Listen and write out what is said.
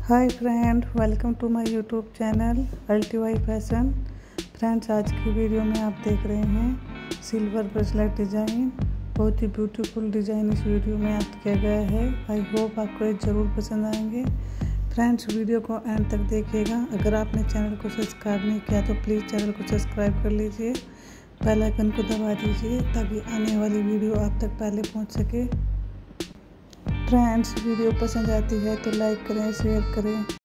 Hi friend welcome to my YouTube channel अल्टी वाई fashion friends आज की वीडियो में आप देख रहे हैं सिल्वर ब्रेसलेट डिज़ाइन बहुत ही ब्यूटीफुल डिज़ाइन इस वीडियो में याद किया गया है। आई होप आपको ये ज़रूर पसंद आएँगे। फ्रेंड्स वीडियो को एंड तक देखिएगा। अगर आपने चैनल को सब्सक्राइब नहीं किया तो प्लीज़ चैनल को सब्सक्राइब कर लीजिए। बेल आइकन को दबा दीजिए ताकि आने वाली वीडियो आप तक पहले पहुँच सके। फ्रेंड्स वीडियो पसंद आती है तो लाइक करें शेयर करें।